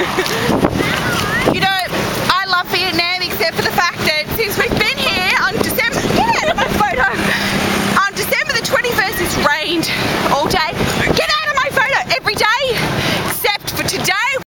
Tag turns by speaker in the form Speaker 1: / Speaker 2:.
Speaker 1: you know, I love Vietnam except for the fact that since we've been here on December, get out of my photo, on December the 21st it's rained.